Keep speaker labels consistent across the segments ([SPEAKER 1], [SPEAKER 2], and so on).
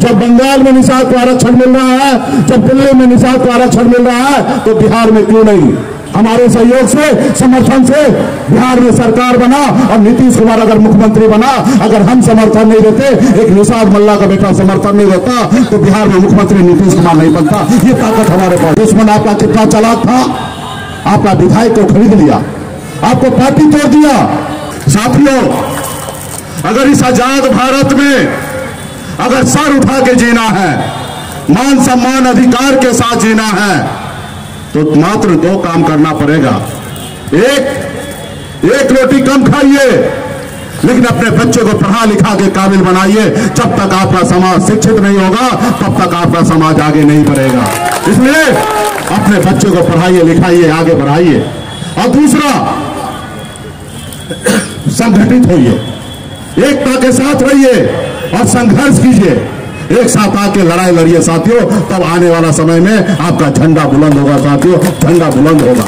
[SPEAKER 1] जब बंगाल में निषाद को आरक्षण मिल रहा है, जब दिल्ली में निषाद को आरक्षण मिल रहा है तो बिहार में क्यों नहीं? हमारे सहयोग से, समर्थन से बिहार में सरकार बना और नीतीश कुमार अगर मुख्यमंत्री बना, अगर हम समर्थन नहीं देते, एक निषाद मल्ला का बेटा समर्थन नहीं देता तो बिहार में मुख्यमंत्री नीतीश कुमार नहीं बनता। ये ताकत हमारे पास दुश्मन आपका कितना चालाक था? आपका विधायक को खरीद लिया, आपको पार्टी तोड़ दिया। साथियों, अगर इस आज़ाद भारत में अगर सर उठा के जीना है, मान सम्मान अधिकार के साथ जीना है तो मात्र दो काम करना पड़ेगा। एक एक रोटी कम खाइए, लेकिन अपने बच्चे को पढ़ा लिखा के काबिल बनाइए। जब तक आपका समाज शिक्षित नहीं होगा, तब तक आपका समाज आगे नहीं बढ़ेगा। इसलिए अपने बच्चे को पढ़ाइए, लिखाइए, आगे बढ़ाइए। और दूसरा, संगठित होइए। एकता के साथ रहिए। और संघर्ष कीजिए। एक साथ आके लड़ाई लड़िए साथियों। तब आने वाला समय में आपका झंडा बुलंद होगा साथियों। झंडा बुलंद होगा।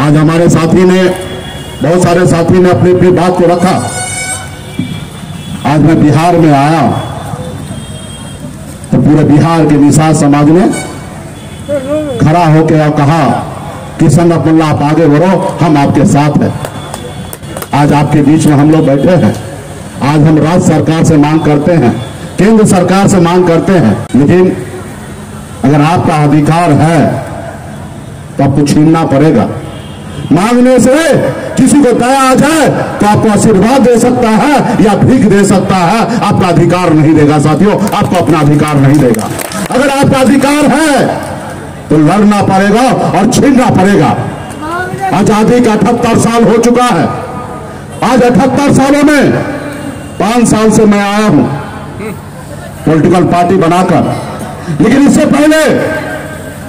[SPEAKER 1] आज हमारे साथी ने, बहुत सारे साथी ने अपनी अपनी बात को रखा। आज मैं बिहार में आया। तो पूरे बिहार के निषाद समाज ने खड़ा होकर कहा किशन अब्दुल्ला आप आगे बढ़ो, हम आपके साथ हैं। आज आपके बीच में हम लोग बैठे हैं। आज हम राज्य सरकार से मांग करते हैं केंद्र सरकार से मांग करते हैं लेकिन अगर आपका अधिकार है तो आपको छीनना पड़ेगा। मांगने से किसी को दया आ जाए तो आपको आशीर्वाद दे सकता है या भीख दे सकता है। आपका अधिकार नहीं देगा साथियों आपको अपना अधिकार नहीं देगा। अगर आपका अधिकार है तो लड़ना पड़ेगा और छीनना पड़ेगा। आज़ादी का अठहत्तर साल हो चुका है। आज अठहत्तर सालों में पाँच साल से मैं आया हूँ पॉलिटिकल पार्टी बनाकर। लेकिन इससे पहले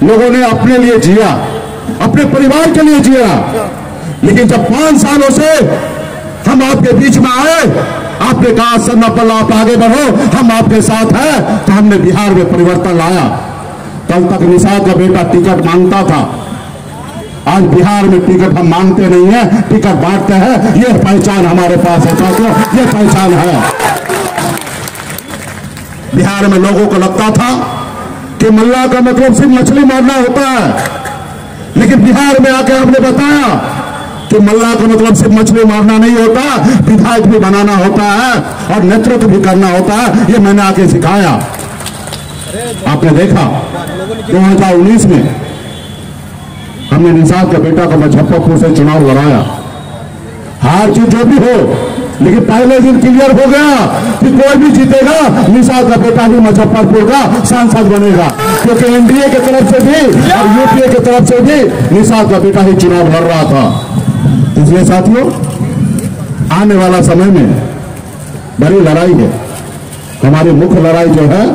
[SPEAKER 1] लोगों ने अपने लिए जिया, अपने परिवार के लिए जिया। लेकिन जब पाँच सालों से हम आपके बीच में आए, आपने कहा सन्नापल्ला आप आगे बढ़ो, हम आपके साथ हैं। तो हमने बिहार में परिवर्तन लाया। कल तक निषाद का बेटा टिकट माँगता था। आज बिहार में टिकट हम मांगते नहीं है, टिकट बांटते हैं। ये पहचान हमारे पास है, साथियों, ये पहचान है। बिहार में लोगों को लगता था कि मल्ला का मतलब सिर्फ़ मछली मारना होता है। लेकिन बिहार में आके आपने बताया कि मल्ला का मतलब सिर्फ़ मछली मारना नहीं होता, विधायक भी बनाना होता है और नेतृत्व भी करना होता है। ये मैंने आके सिखाया। आपने देखा 2019 में हमने निषाद का बेटा को मुजफ्फरपुर से चुनाव लड़ाया। हार जीत जो भी हो, लेकिन पहले दिन क्लियर हो गया कि कोई भी जीतेगा निषाद का बेटा भी मुजफ्फरपुर का सांसद बनेगा। क्योंकि एनडीए की तरफ़ से भी और यूपीए की तरफ़ से भी निषाद का बेटा ही चुनाव लड़ रहा था। इसलिए साथियों, आने वाला समय में बड़ी लड़ाई है। हमारी मुख्य लड़ाई जो है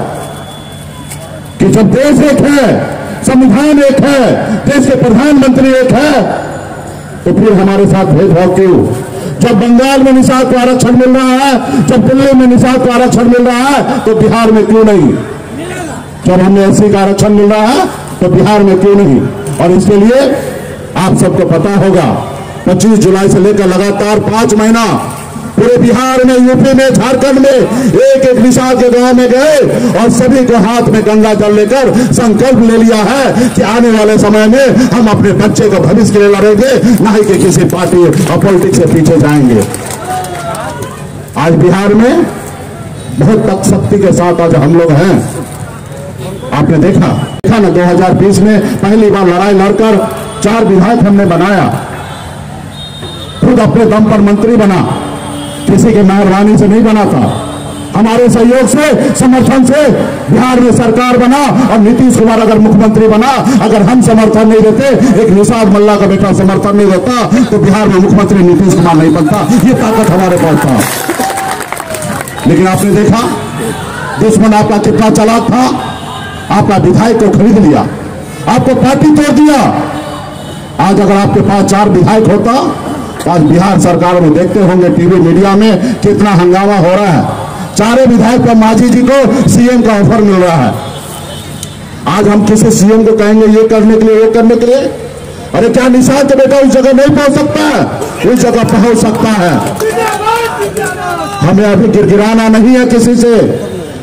[SPEAKER 1] कि जब देश एक है संविधान एक है, देश के प्रधानमंत्री एक है। तो फिर हमारे साथ भेदभाव क्यों? जब बंगाल में निषाद को आरक्षण मिल रहा है, जब दिल्ली में निषाद को आरक्षण मिल रहा है तो बिहार में क्यों नहीं? जब हमें एससी का आरक्षण मिल रहा है तो बिहार में क्यों नहीं? और इसके लिए आप सबको पता होगा 25 जुलाई से लेकर लगातार पाँच महीना पूरे बिहार में, यूपी में, झारखंड में एक एक निषाद के गाँव में गए और सभी को हाथ में गंगा जल लेकर संकल्प ले लिया है कि आने वाले समय में हम अपने बच्चे को भविष्य के लिए लड़ेंगे, ना ही कि किसी पार्टी और पॉलिटिक्स से पीछे जाएँगे। आज बिहार में बहुत तक शक्ति के साथ आज हम लोग हैं। आपने देखा? देखा ना 2020 में पहली बार लड़ाई लड़कर चार विधायक हमने बनाया। खुद अपने दम पर मंत्री बना। किसी की मेहरबानी से नहीं बना था। हमारे सहयोग से, समर्थन से बिहार में सरकार बना और नीतीश कुमार अगर मुख्यमंत्री बना, अगर हम समर्थन नहीं देते, एक निषाद मल्ला का बेटा समर्थन नहीं देता तो बिहार में मुख्यमंत्री नीतीश कुमार नहीं बनता। ये ताकत हमारे पास था। लेकिन आपने देखा, दुश्मन आपका कितना चालाक था। आपका विधायक को खरीद लिया। आपको पार्टी तोड़ दिया। आज अगर आपके पास चार विधायक होता आज बिहार सरकार में देखते होंगे टीवी मीडिया में कितना हंगामा हो रहा है। चारे विधायक का माझी जी को सीएम का ऑफ़र मिल रहा है। आज हम किसी सीएम को कहेंगे ये करने के लिए ये करने के लिए? अरे क्या निशान के बेटा उस जगह नहीं पहुँच सकता है? उस जगह पहुँच सकता है। हमें अभी गिरगिराना नहीं है किसी से।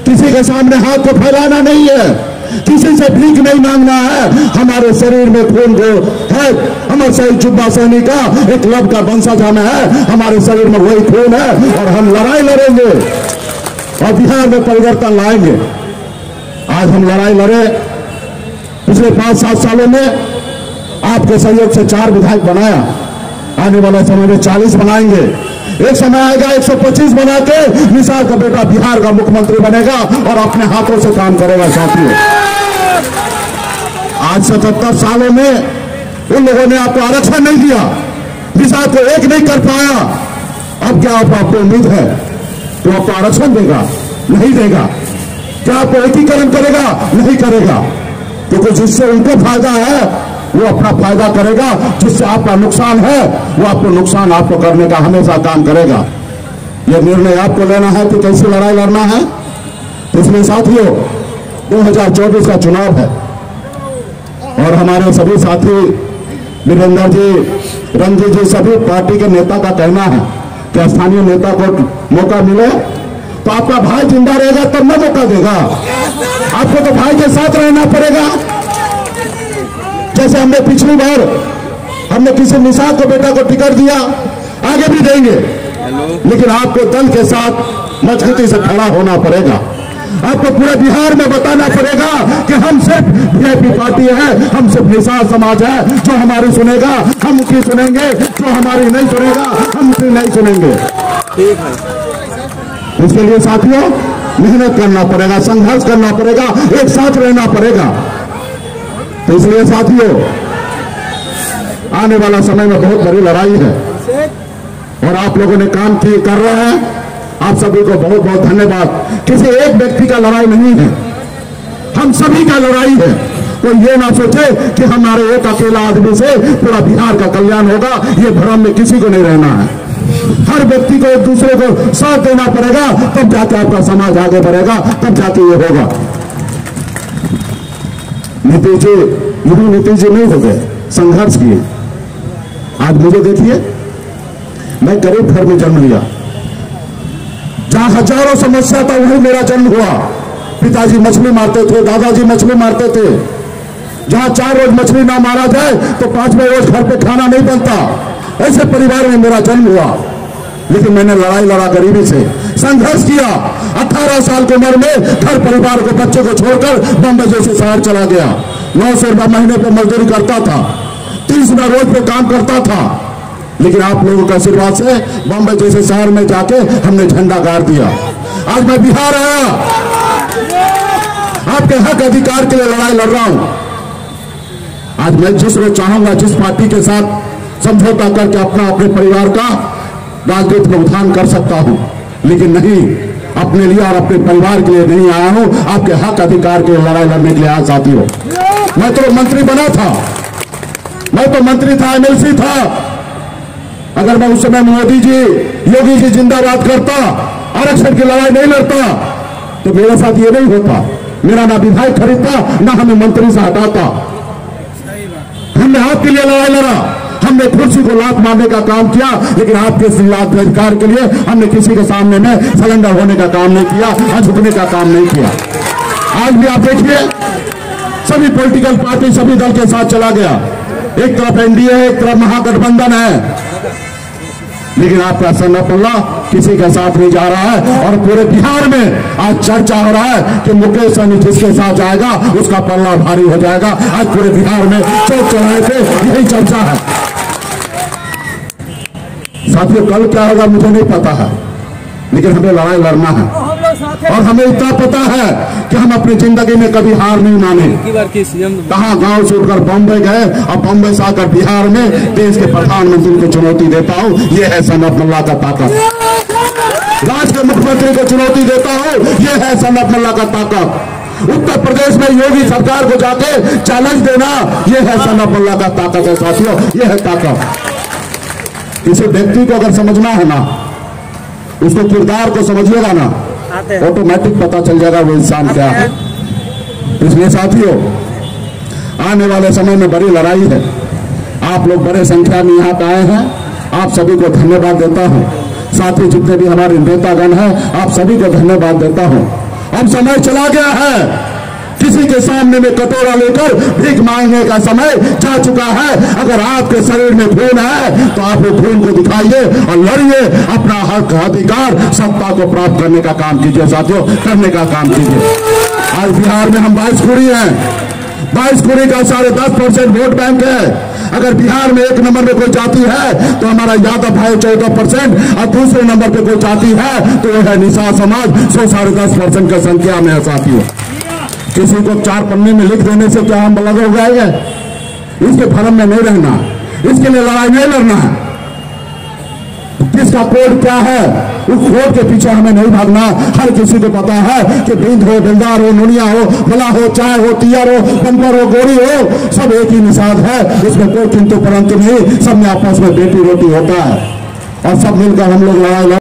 [SPEAKER 1] किसी के सामने हाथ को फैलाना नहीं है। किसी से भीख नहीं मांगना है। हमारे शरीर में खून को है। हमारे शहीद जुब्बा सैनी का एक लब का वंशज हमें है। हमारे शरीर में वही खून है और हम लड़ाई लड़ेंगे। और बिहार में परिवर्तन लाएँगे। आज हम लड़ाई लड़े। पिछले पाँच सात सालों में आपके सहयोग से चार विधायक बनाया। आने वाले समय में चालीस बनाएँगे। एक समय आएगा 125 बना के निसार का बेटा बिहार का मुख्यमंत्री बनेगा और अपने हाथों से काम करेगा, साथियों। आज सतहत्तर सालों में उन लोगों ने आपको आरक्षण नहीं दिया निसार को एक नहीं कर पाया। अब क्या आप आपको उम्मीद है तो आपको आरक्षण देगा, नहीं देगा? क्या आपको एकीकरण करेगा, नहीं करेगा? क्योंकि जिससे उनको फ़ायदा है वो अपना फ़ायदा करेगा जिससे आपका नुकसान है। वो आपको नुकसान आपको करने का हमेशा काम करेगा। ये निर्णय आपको लेना है कि कैसी लड़ाई लड़ना है। इसलिए साथियों 2024 का चुनाव है। और हमारे सभी साथी, वीरेंद्र जी रंजीत जी, सभी पार्टी के नेता का कहना है कि स्थानीय नेता को मौका मिले तो आपका भाई ज़िंदा रहेगा, तब तो न मौका देगा। आपको तो भाई के साथ रहना पड़ेगा। जैसे हमने पिछली बार हमने किसी निशा को बेटा को टिकट दिया आगे भी देंगे। लेकिन आपको दल के साथ मजबूती से खड़ा होना पड़ेगा। आपको पूरे बिहार में बताना पड़ेगा कि हम सिर्फ़ वीआईपी पार्टी है हम सिर्फ़ निशा समाज है जो हमारी सुनेगा हम उसकी सुनेंगे जो हमारी नहीं सुनेगा हम उसकी नहीं सुनेंगे।
[SPEAKER 2] ठीक है।
[SPEAKER 1] इसके लिए साथियों मेहनत करना पड़ेगा संघर्ष करना पड़ेगा एक साथ रहना पड़ेगा। तो इसलिए साथियों, आने वाला समय में बहुत बड़ी लड़ाई है। और आप लोगों ने काम किए, कर रहे हैं। आप सभी को बहुत बहुत धन्यवाद। किसी एक व्यक्ति का लड़ाई नहीं है। हम सभी का लड़ाई है। कोई ये ना सोचे कि हमारे एक अकेला आदमी से पूरा बिहार का कल्याण होगा। ये भ्रम में किसी को नहीं रहना है। हर व्यक्ति को एक दूसरे को साथ देना पड़ेगा। तब जाके आपका समाज आगे बढ़ेगा। तब जाके ये होगा। नीतीश जी यही नीतीश जी नहीं हो गए, संघर्ष किए। आज मुझे देखिए, मैं गरीब घर में जन्म लिया। जहाँ हज़ारों समस्या था, वहीं मेरा जन्म हुआ। पिताजी मछली मारते थे, दादाजी मछली मारते थे। जहाँ चार रोज मछली ना मारा जाए तो पाँचवें रोज घर पे खाना नहीं बनता। ऐसे परिवार में मेरा जन्म हुआ। लेकिन मैंने लड़ाई लड़ा गरीबी से। संघर्ष किया। 18 साल की उम्र में घर परिवार को बच्चे को छोड़कर बम्बई जैसे शहर चला गया। नौ सौ रुपया महीने पे मजदूरी करता था। तीस रुपया रोज पे काम करता था। लेकिन आप लोगों के आशीर्वाद से बम्बई जैसे शहर में जाके हमने झंडा गाड़ दिया। आज मैं बिहार आया। आपके हक अधिकार के लिए लड़ाई लड़ रहा हूँ। आज मैं जिस रोज चाहूँगा, जिस पार्टी के साथ समझौता करके अपना, अपने परिवार का राजनीति में उत्थान कर सकता हूँ। लेकिन नहीं, अपने लिए और अपने परिवार के लिए नहीं आया हूँ। आपके हक अधिकार के लड़ाई लड़ने के लिए आया साथी हो। मैं तो मंत्री बना था। मैं तो मंत्री था एमएलसी था। अगर मैं उस समय मोदी जी, योगी जी जिंदाबाद करता, आरक्षण की लड़ाई नहीं लड़ता तो मेरे साथ ये नहीं होता। मेरा ना विधायक खरीदता, ना हमें मंत्री से हटाता। हमने आपके लिए लड़ाई लड़ा। हमने कुर्सी को लात मारने का काम किया, लेकिन आपके लात के लिए हमने किसी के सामने में सिलेंडर होने का काम नहीं किया झुकने का काम नहीं किया। आज भी आप देखिए, सभी पॉलिटिकल पार्टी सभी दल के साथ चला गया। एक तरफ़ एनडीए, एक तरफ़ महागठबंधन है। लेकिन आपका सन्नापल्ला किसी के साथ नहीं जा रहा है, और पूरे बिहार में आज चर्चा हो रहा है कि मुकेश सहनी जिसके साथ जाएगा, उसका पल्ला भारी हो जाएगा। आज पूरे बिहार में चौक चौराहे पे यही चर्चा है। साथियों कल क्या होगा मुझे नहीं पता है लेकिन हमें लड़ाई लड़ना है। और हमें इतना पता है कि हम अपनी ज़िंदगी में कभी हार नहीं माने। कहा गाँव से उठकर बॉम्बे गए और बॉम्बे से आकर बिहार में देश के प्रधानमंत्री को चुनौती देता हूँ। ये है सनत मल्ला का ताकत। राज्य के मुख्यमंत्री को चुनौती देता हूँ। ये है सनत मल्ला का ताकत। उत्तर प्रदेश में योगी सरकार को जाके चैलेंज देना यह है सनत मल्ला का ताकत है साथियों। यह है ताकत। किसी व्यक्ति को अगर समझना है ना उसको किरदार को समझिएगा ना ऑटोमेटिक पता चल जाएगा वो इंसान क्या है। इसलिए साथियों आने वाले समय में बड़ी लड़ाई है। आप लोग बड़े संख्या में यहाँ पे आए हैं। आप सभी को धन्यवाद देता हूँ। साथ ही जितने भी हमारे नेतागण हैं आप सभी को धन्यवाद देता हूँ। अब समय चला गया है। किसी के सामने में कटोरा लेकर भीख मांगने का समय जा चुका है। अगर आपके शरीर में खून है तो आप खून को दिखाइए और लड़िए। अपना हक, अधिकार, सत्ता को प्राप्त करने का काम कीजिए, साथियों, करने का काम कीजिए। आज बिहार में हम बाईस कुड़ी हैं। बाईस कुड़ी का साढ़े दस परसेंट वोट बैंक है। अगर बिहार में एक नंबर में कोई जाति है तो हमारा यादव भाई चौदह परसेंट और दूसरे नंबर पे कोई जाति है तो वो है निशा समाज। सौ साढ़े दस परसेंट की संख्या में है, साथियों। किसी को चार पन्ने में लिख देने से क्या हम अलग हो गए? इसके भरम में नहीं रहना। इसके लिए लड़ाई नहीं लड़ना। किसका कोड क्या है? उस कोड के पीछे हमें नहीं भागना। हर किसी को पता है कि भिंड हो दिलदार हो, नुनिया हो भला हो, चाय हो, तियर हो, बंपर हो, गोरी हो, सब एक ही निषाद है। इसमें कोई किंतु परंतु नहीं। सब में आपस में बेटी रोटी होता है। और सब मिलकर हम लोग लड़ाई लड़